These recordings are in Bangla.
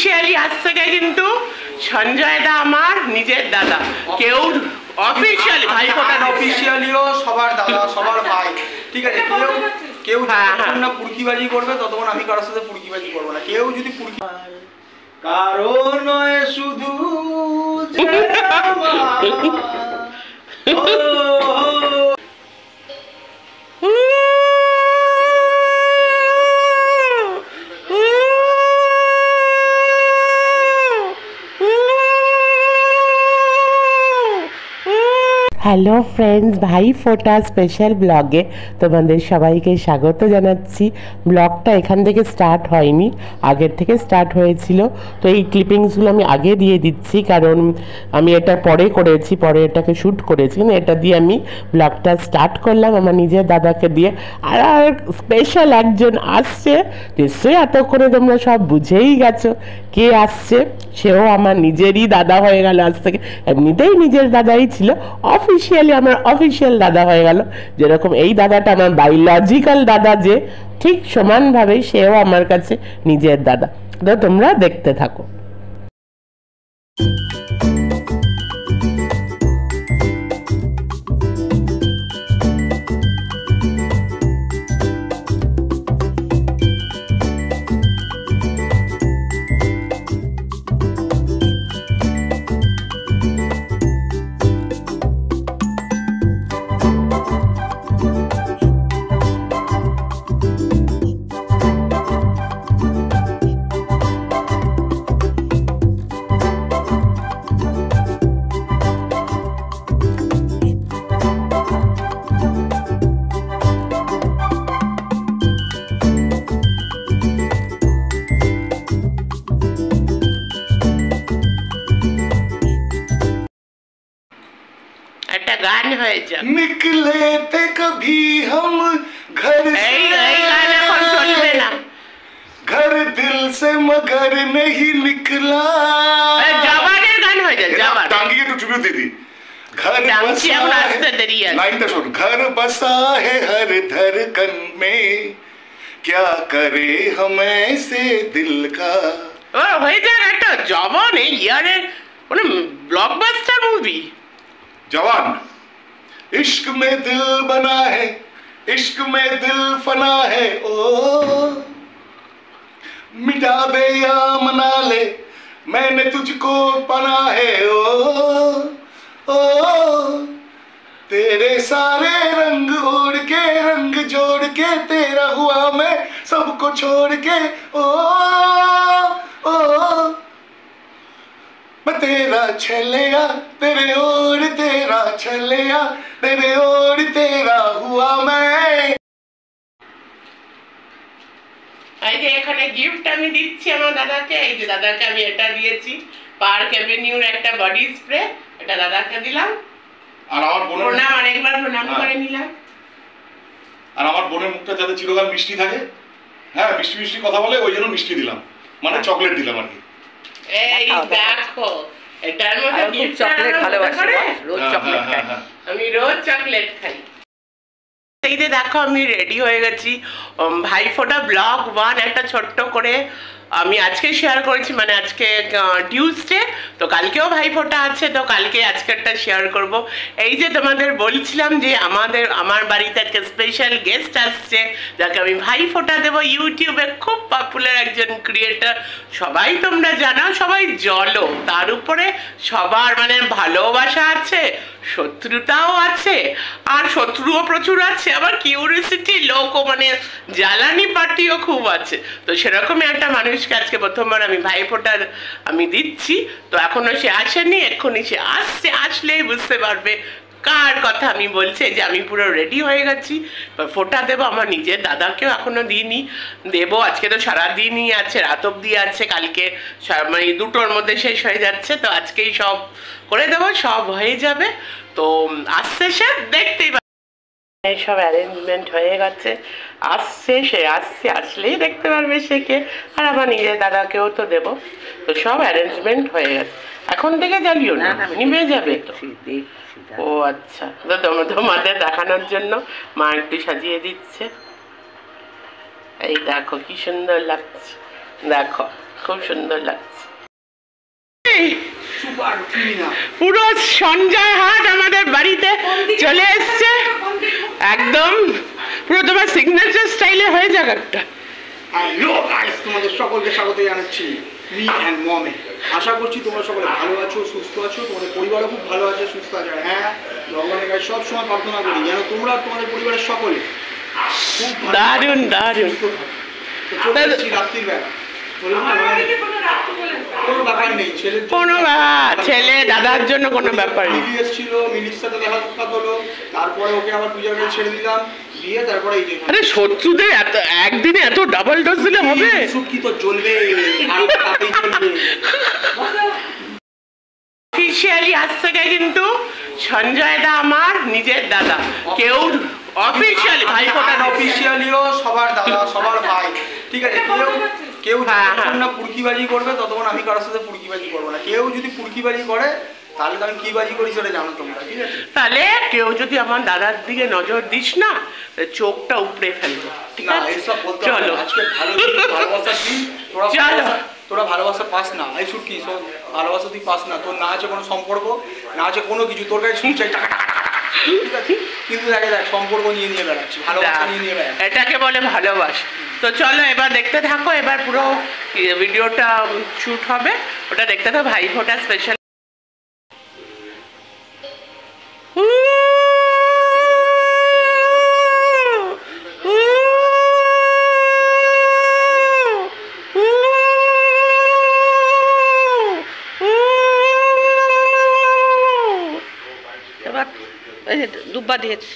অফিসিয়ালি আজ থেকে কিন্তু? সঞ্জয় দা আমার নিজের দাদা। কেউ অফিসিয়ালি ভাই ফোটার অফিসিয়ালিও সবার দাদা সবার ভাই। ঠিক আছে কেউ কেউ হ্যাঁ, যতক্ষণ হ্যাঁ। না পুরকিবাজি করবে ততক্ষণ আমি কারোর সাথে পুরকিবাজি করব না। কেউ যদি পুরকি কারও নয় শুধু হ্যালো ফ্রেন্ডস, ভাই ফোটা স্পেশাল ব্লগে তোমাদের সবাইকে স্বাগত জানাচ্ছি। ব্লগটা এখান থেকে স্টার্ট হয়নি, আগের থেকে স্টার্ট হয়েছিল। তো এই ক্লিপিংসগুলো আমি আগে দিয়ে দিচ্ছি, কারণ আমি এটা পরে করেছি, পরে এটাকে শ্যুট করেছি। না এটা দিয়ে আমি ব্লগটা স্টার্ট করলাম, আমার নিজের দাদাকে দিয়ে। আর স্পেশাল একজন আসছে, নিশ্চয়ই এতক্ষণে তোমরা সব বুঝেই গেছো কে আসছে। সেও আমার নিজেরই দাদা হয়ে গেল আজ থেকে, এমনিতেই নিজের দাদাই ছিল অফিসিয়ালি আমার অফিসিয়াল দাদা হয়ে গেল। যেরকম এই দাদাটা আমার বায়োলজিক্যাল দাদা যে, ঠিক সমানভাবে সেও আমার কাছে নিজের দাদা। তো তোমরা দেখতে থাকো। গান হয়ে যাক निकले थे कभी हम घर এই এই গান এখন চলবে से না घर दिल से मगर नहीं निकला এই জবানের গান হয়ে যায় জবান टांगी के टुटू दीदी घर टांगी बसा এখন है আসতে দেরি আছে। लाइन सुन घर बसा है हर धड़कन में क्या करे हमें से दिल का ও হয়ে যাক একটা জবান এই ইয়ারের মানে ব্লকবাস্টার মুভি जवान इश्क में दिल बना है, इश्क में दिल फना है, ओ। मिटा दे या मना ले, मैंने तुझको पना है, ओ। ओ। तेरे सारे रंग ओढ़ के, रंग जोड़ के, तेरा हुआ मैं सबको छोड़ के, ओ। ओ। मैं तेरा छलिया, तेरे ओर तेरा छलिया तेरे ओर तेरा हुआ मैं এই যে এখানে গিফট আমি দিচ্ছি আমার দাদাকে এই যে দাদাকে আমি এটা দিয়েছি পার্ক অ্যাভিনিউর একটা বডি স্প্রে এটা দাদাকে দিলাম আর আমার বোনের প্রণাম অনেকবার প্রণাম হ্যাঁ। করে নিলাম আর আমার বোনের মুখটা যাতে চিরকাল মিষ্টি থাকে হ্যাঁ মিষ্টি মিষ্টি কথা বলে ওই জন্য মিষ্টি দিলাম মানে চকলেট দিলাম আর কি এই দেখাও, দেখাও। দেখো এটার মধ্যে খুব চকলেট ভালোবাসে রোজ হ্যাঁ, চকলেট খাই। হ্যাঁ, আমি রোজ চকলেট খাই। এই যে দেখো আমি রেডি হয়ে গেছি। ভাইফোঁটা ব্লগ ওয়ান একটা ছোট্ট করে আমি আজকে শেয়ার করেছি মানে আজকে টিউসডে তো কালকেও ভাইফোঁটা আছে, তো কালকে আজকেরটা শেয়ার করব। এই যে তোমাদের বলছিলাম যে আমাদের, আমার বাড়িতে আজকে স্পেশাল গেস্ট আসছে, যাকে আমি ভাইফোঁটা দেবো, ইউটিউবে খুব পপুলার একজন ক্রিয়েটার সবাই তোমরা জানো, সবাই জলো। তার উপরে সবার মানে ভালোবাসা আছে, শত্রুতাও আছে, আর শত্রুও প্রচুর আছে, আবার কিউরিসিটি লোকও মানে জ্বালানি পার্টিও খুব আছে। তো সেরকমই একটা মানুষকে আজকে প্রথমবার আমি ভাইফোঁটার আমি দিচ্ছি। তো এখনও সে আসেনি, এক্ষুনি সে আসছে, আসলেই বুঝতে পারবে কার কথা আমি বলছি। যে আমি পুরো রেডি হয়ে গেছি। ফোটা দেবো আমার নিজের দাদাকেও এখনও দিইনি। দেবো, আজকে তো সারাদিনই আছে, রাত অব্দি আছে, কালকে মানে দুটোর মধ্যে শেষ হয়ে যাচ্ছে। তো আজকেই সব করে দেবো, সব হয়ে যাবে। তো আসছে সে, দেখতেই সব অ্যারেঞ্জমেন্ট হয়ে গেছে। আসছে সে আসছে আসলেই দেখতে পারবে সে কে। আর আমার নিজের দাদাকেও তো দেবো। তো সব অ্যারেঞ্জমেন্ট হয়ে গেছে। এখন থেকে জ্বালিও না না, না, নিভে যাবে তো। ও আচ্ছা তো তোম- তোমাদের দেখানোর জন্য মা একটু সাজিয়ে দিচ্ছে। এই দেখো কি সুন্দর লাগছে। দেখো খুব সুন্দর লাগছে। পুরো সঞ্জয় হাট আমাদের বাড়িতে চলে এসছে। একদম পুরো তোমার সিগনেচার স্টাইলে হয়ে যাক একটা। হ্যালো গাইস তোমাদের সকলকে স্বাগত জানাচ্ছি। মি অ্যান্ড মমে আশা করছি তোমরা সকলে ভালো আছো সুস্থ আছো। তোমাদের পরিবারও খুব ভালো আছে সুস্থ আছে। হ্যাঁ ভগবানের কাছে সবসময় প্রার্থনা করি যেন তোমরা তোমাদের পরিবারের সকলে খুব দারুণ দারুণ। রাত্রির বেলা। কোনো ছেলে দাদার জন্য কোনো ব্যাপার নেই। এসেছিল মিলির সাথে দেখা সাক্ষাৎ হলো তারপরে ওকে আবার ছেড়ে দিলাম দিয়ে তারপরে এই যে আরে শত্রুদের এত একদিনে এত ডাবল ডোজ দিলে হবে? সুটকি তো জ্বলবে আর তাতেই চলবে অফিসিয়ালি আজ থেকে কিন্তু সঞ্জয় দা আমার নিজের দাদা। কেউ অফিসিয়ালি অফিসিয়ালিও সবার দাদা সবার ভাই। ঠিক আছে কেউ কেউ হ্যাঁ, যতক্ষণ হ্যাঁ। না পুরকিবাজি করবে ততক্ষণ আমি কারোর সাথে পুরকিবাজি করব না। কেউ যদি পুরকিবাজি করে তাহলে তো আমি কি বাজি করি সেটা জানো তোমরা ঠিক আছে? তাহলে কেউ যদি আমার দাদার দিকে নজর দিস না চোখটা উপড়ে ফেলব। ঠিক না আছে? এইসব বলতে চলো। আজকে ভালো দিন, ভালোবাসার দিন। তোরা চলো। ভালোবাসা- তোরা ভালোবাসা পাস না। এই শোন, ভালোবাসা তুই পাস না। তোর না আছে কোনো সম্পর্ক না আছে কোনো কিছু। তোর কাছে শুনছে টাকা। ঠিক আছে? কিন্তু দেখে দেখ সম্পর্ক নিয়ে নিয়ে বেড়াচ্ছি ভালোবাসা নিয়ে নিয়ে বেড়াচ্ছি। এটাকে বলে ভালোবাস। তো চলো এবার দেখতে থাকো এবার পুরো ভিডিওটা শুট হবে। ওটা দেখতে থাকো ভাই ফোটা স্পেশাল দুব্বা দিয়েছি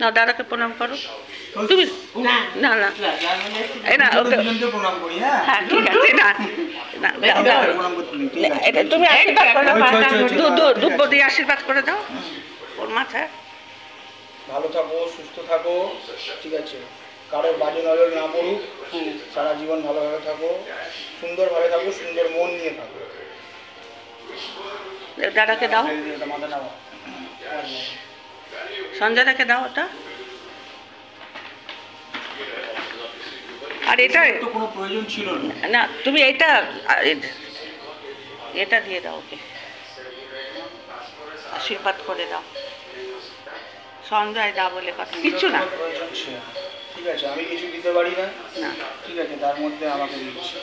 না দাদাকে প্রণাম করো। তুমি না না না। ওকে। হ্যাঁ? হ্যাঁ ঠিক আছে না দাও, দাও। এটা তুমি আশীর্বাদ করে দাও দুব্ব দিয়ে আশীর্বাদ করে দাও। ওর মাথায়। ভালো থাকো সুস্থ থাকো ঠিক আছে। কারোর বাজে নজর না পড়ুক। সারা জীবন ভালোভাবে থাকো। সুন্দরভাবে থাকো সুন্দর মন নিয়ে থাকো। দাদাকে দাও। মাথা নাও। সঞ্জয়দাকে দাও ওটা। আর এটা কোনো প্রয়োজন ছিল না। না তুমি এটা এটা দিয়ে দাও ওকে। আশীর্বাদ করে দাও। সঞ্জয় দা বলে কথা কিচ্ছু না। ঠিক আছে আমি কিছু দিতে পারি না। ঠিক আছে তার মধ্যে আমাকে দিচ্ছি।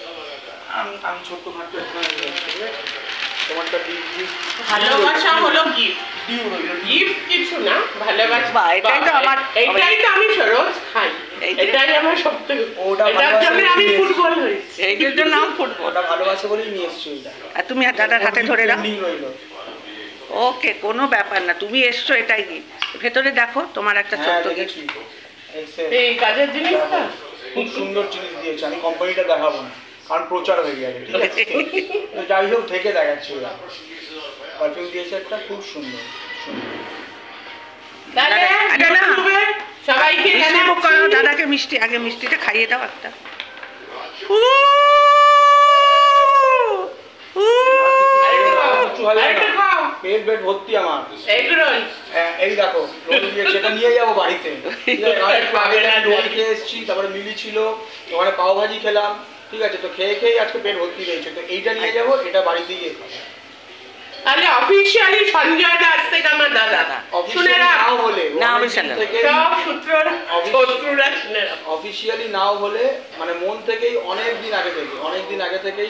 আমি আমি ছোট্ট খাট্ট তোমারটা ডিউ ডিউ ভালোবাসা হলো গিফট ডিউ রইল ডিউ গিফট কিছু না ভালোবাসা। এটাই তো আমার- এটাই তো আমি রোজ খাই। এটাই আমার সব এটার জন্য আমি ফুটবল হয়েছি। এইটার জন্য আমি ফুটবল। ওটা ভালোবাসে বলেই নিয়ে এসছি আর তুমি আর দাদার হাতে ধরে রইল। ওকে কোনো ব্যাপার না তুমি এসছো এটাই কি ভেতরে দেখো তোমার একটা হ্যাঁ ছোট্ট এই এই কাজের জিনিসটা? খুব সুন্দর জিনিস দিয়েছে আমি কোম্পানিটা দেখাবো না। কারণ প্রচার হয়ে ঠিক আছে যাই হোক থেকে দেখাচ্ছি ওরা। পারফিউম দিয়েছে একটা খুব সুন্দর দাদাকে মিষ্টি আগে মিষ্টিটা খাইয়ে দাও একটা। পেট ভর্তি আমার। হ্যাঁ, এই দেখো দিয়ে সেটা নিয়ে যাব বাড়িতে। এসেছি তারপরে মিলি ছিল ওখানে পাওভাজি খেলাম। ঠিক আছে তো খেয়ে খেয়ে আজকে পেট ভর্তি রয়েছে তো এইটা নিয়ে যাব এটা বাড়িতে গিয়ে তাহলে অফিসিয়ালি সঞ্জয় দাস থেকে আমার দাদা। শুনে নাও হলে না, সব শত্রুরা শুনে অফিসিয়ালি নাও হলে মানে মন থেকেই অনেক দিন আগে থেকে অনেক দিন আগে থেকেই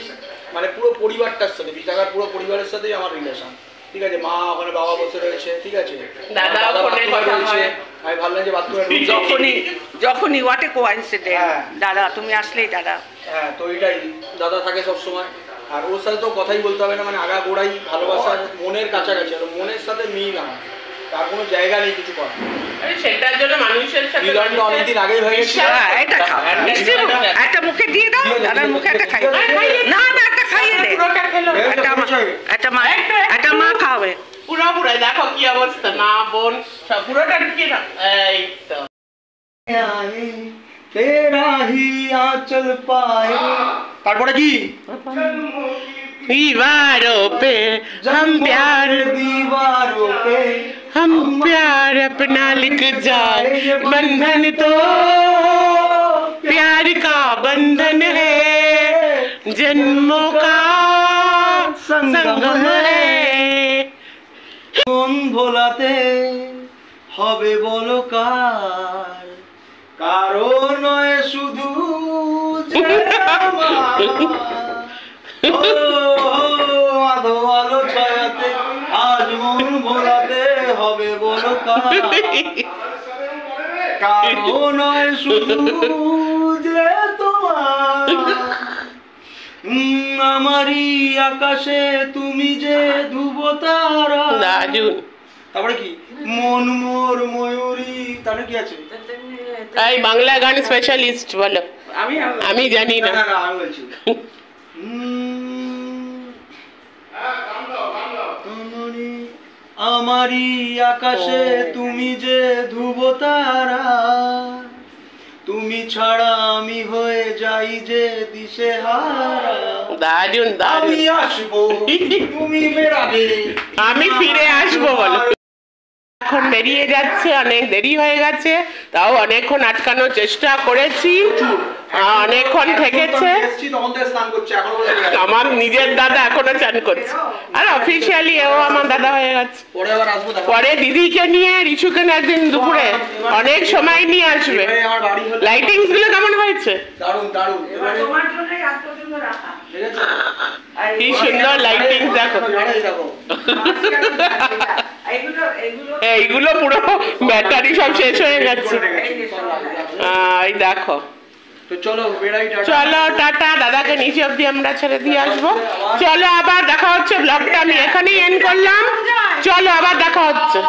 মানে পুরো পরিবারটার সাথে বিশাখার পুরো পরিবারের সাথেই আমার রিলেশন ঠিক আছে মা ওখানে বাবা বসে রয়েছে ঠিক আছে দাদা ফোনে কথা রয়েছে। হয়। আমি ভাবলাম যে বাথরুমে যখনই যখনই হোয়াটে কোয়াইন্সিডেন্ট হ্যাঁ। দাদা তুমি আসলেই দাদা হ্যাঁ তো এটাই দাদা থাকে সব সময় আর ওর সাথে তো কথাই বলতে হবে না মানে আগা গোড়াই ভালোবাসার মনের কাছাকাছি আর মনের সাথে মিল আমার তার কোনো জায়গা নেই কিছু করার সেটার জন্য মানুষের সাথে মিলনটা অনেকদিন আগেই হয়ে গেছে। হ্যাঁ, এটা খাও একটা- মুখে দিয়ে দাও দাদার মুখে একটা দে। না না খাইয়ে দে পুরোটা খেলো এই- একটা মা একটা মা একটা মা খাওয়াবে পুরো পুরো দেখো কি অবস্থা মা বোন সব পুরোটা ঢুকিয়ে দাও এই তো তেরা হি আঁচল পায়ে তারপরে কি दीवारों पे हम प्यार दीवारों पे हम प्यार अपना लिख जाए बंधन तो प्यार का बंधन है जन्म का संगम है মন ভোলাতে হবে বলো কার কারো নয় শুধু যে আমার। ও, ও, আধো আলো ছায়াতে আজ মন ভোলাতে হবে বলো কার কারো নয় শুধু আমারই আকাশে তুমি যে ধুব তারা দারুণ তারপরে কি? মন মোর ময়ূরী তারপরে কি আছে? এই বাংলা গান স্পেশালিস্ট বলো। আমি আমি জানি না। আমি বলছি। আমারই আমারই আকাশে তুমি যে ধুব তারা তুমি ছাড়া আমি হয়ে যাই যে দিশে হারা দারুণ আমি দারুণ আসব তুমি বেরাবে আমি ফিরে আসব বলো। এখন বেরিয়ে যাচ্ছে অনেক দেরি হয়ে গেছে তাও অনেকক্ষণ আটকানোর চেষ্টা করেছি অনেকক্ষণ থেকেছে। আমার নিজের দাদা এখনও চান করছে। আর অফিসিয়ালি এও আমার দাদা হয়ে গেছে। পরে আবার আসব দেখো পরে দিদিকে নিয়ে রিশুকে একদিন দুপুরে অনেক সময় নিয়ে আসবে। লাইটিংসগুলো কেমন হয়েছে? কি সুন্দর লাইটিং দেখো। এইগুলো এইগুলো এইগুলো পুরো ব্যাটারি সব শেষ হয়ে গেছে এই দেখো। চলো টাটা। চলো টাটা। দাদাকে নিচে অব্দি আমরা ছেড়ে দিয়ে আসব। চলো আবার দেখা হচ্ছে ব্লগটা আমি এখানেই এন্ড করলাম। চলো আবার দেখা হচ্ছে।